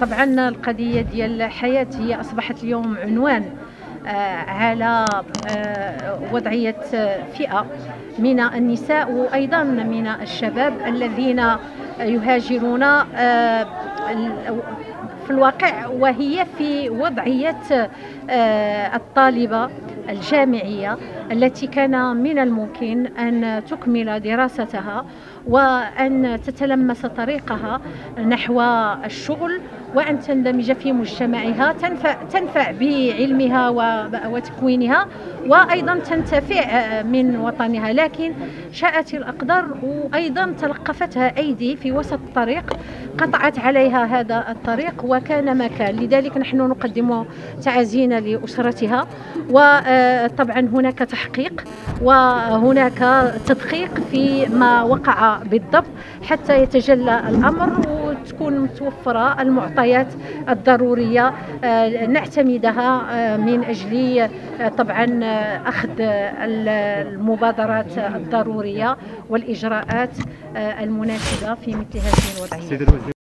طبعا القضية ديال الحياة هي أصبحت اليوم عنوان على وضعية فئة من النساء وأيضا من الشباب الذين يهاجرون في الواقع وهي في وضعية الطالبة. الجامعية التي كان من الممكن أن تكمل دراستها وأن تتلمس طريقها نحو الشغل وأن تندمج في مجتمعها تنفع تنفع بعلمها وتكوينها وأيضا تنتفع من وطنها. لكن شاءت الأقدار وأيضا تلقفتها أيدي في وسط الطريق قطعت عليها هذا الطريق وكان مكان. لذلك نحن نقدم تعازينا لأسرتها وطبعا هناك تحقيق وهناك تدقيق في ما وقع بالضبط حتى يتجلى الأمر وتكون متوفرة المعطيات الضرورية آه، نعتمدها آه، من أجل آه، طبعا أخذ المبادرات الضرورية والإجراءات المناسبة في مثل هذه الوضعية.